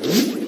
Mm-hmm.